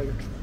road.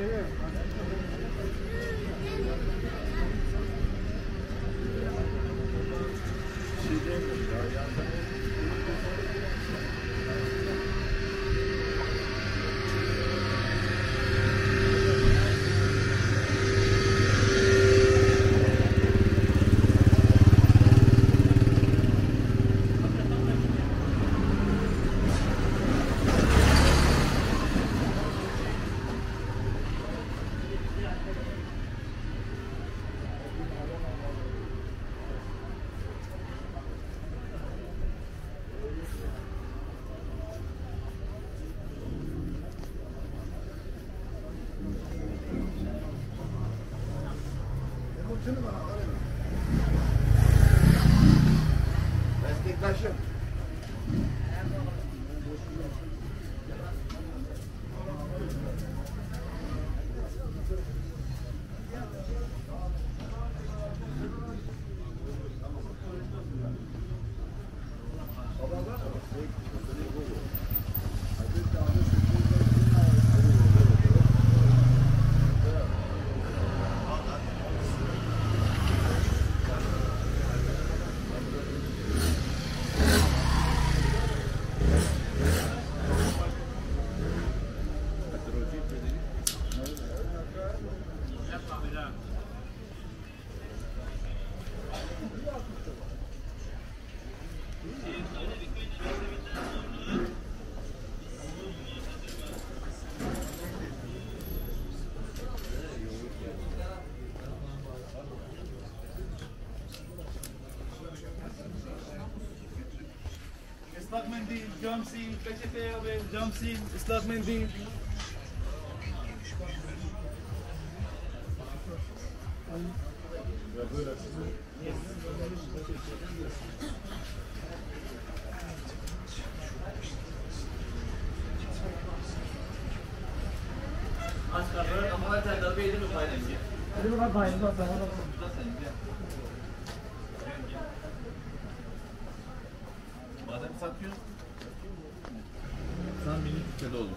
Sure. Mendil, cam sil, peçete abi, cam sil, ıslak mendil. De bir yedim mi paylaşıyor? Satıyor. Sen minik ülkede olur.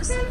嗯。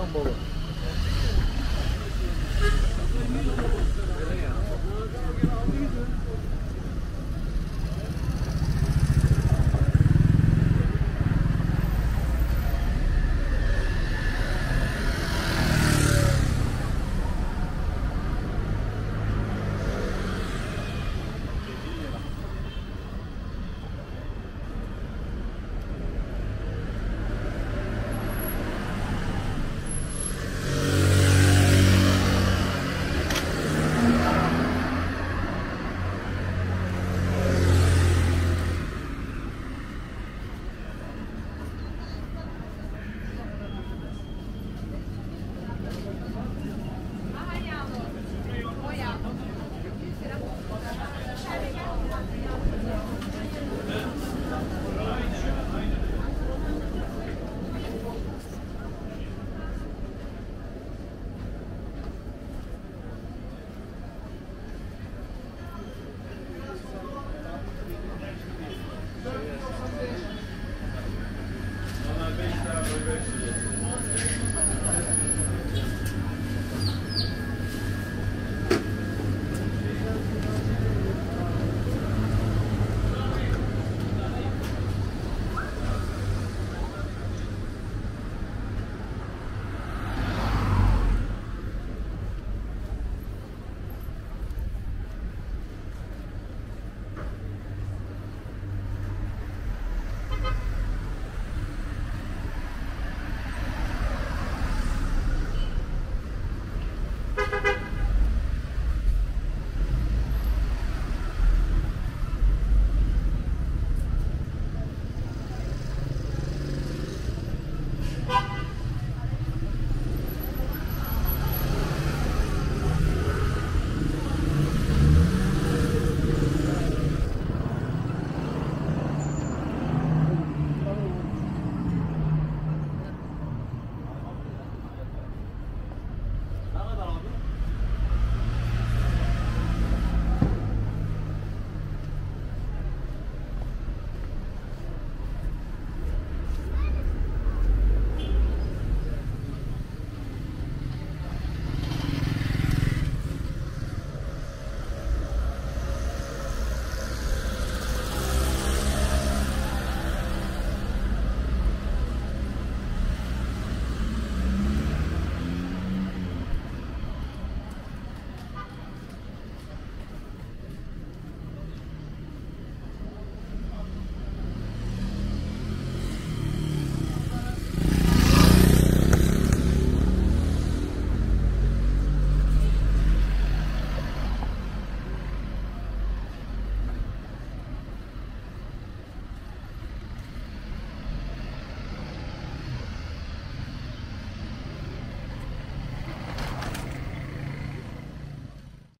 São Paulo.